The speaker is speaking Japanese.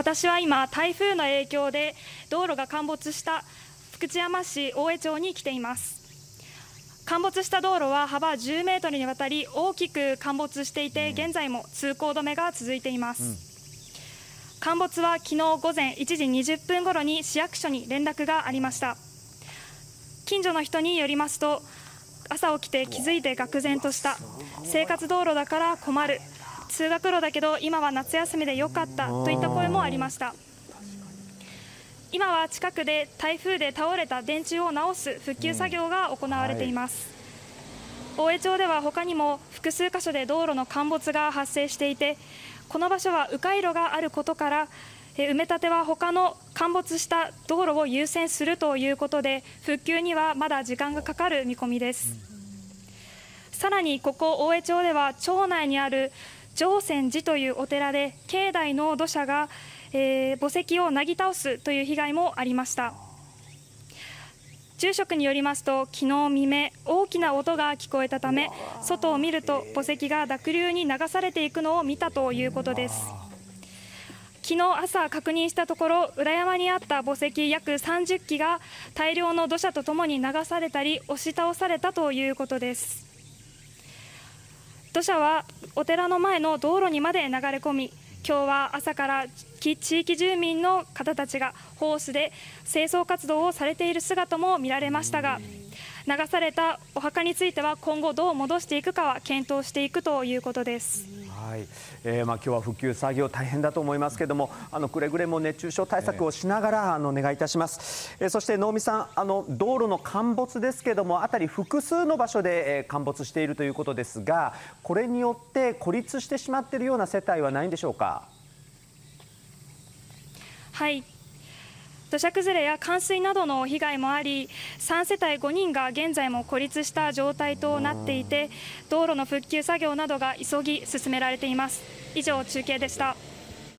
私は今、台風の影響で道路が陥没した福知山市大江町に来ています。陥没した道路は幅10メートルにわたり大きく陥没していて、現在も通行止めが続いています。陥没は昨日午前1時20分ごろに市役所に連絡がありました。近所の人によりますと、朝起きて気づいて愕然とした、生活道路だから困る、通学路だけど今は夏休みでよかったといった声もありました。今は近くで台風で倒れた電柱を直す復旧作業が行われています。大江町では他にも複数箇所で道路の陥没が発生していて、この場所は迂回路があることから、え埋め立ては他の陥没した道路を優先するということで、復旧にはまだ時間がかかる見込みです。さらにここ大江町では町内にある常泉寺というお寺で境内の土砂が、えー墓石をなぎ倒すという被害もありました。住職によりますと、昨日未明、大きな音が聞こえたため、外を見ると墓石が濁流に流されていくのを見たということです。昨日朝確認したところ、裏山にあった墓石約30基が大量の土砂とともに流されたり、押し倒されたということです。土砂はお寺の前の道路にまで流れ込み、今日は朝から地域住民の方たちがホースで清掃活動をされている姿も見られましたが、流されたお墓については今後どう戻していくかは検討していくということです。はい、えー、まあ今日は復旧作業大変だと思いますけれども、あのくれぐれも熱中症対策をしながら、あのお願いいたします。えー、そして能見さん、あの道路の陥没ですけれども、辺り複数の場所で、えー、陥没しているということですが、これによって孤立してしまっているような世帯はないんでしょうか？はい。土砂崩れや冠水などの被害もあり、3世帯5人が現在も孤立した状態となっていて、道路の復旧作業などが急ぎ進められています。以上、中継でした。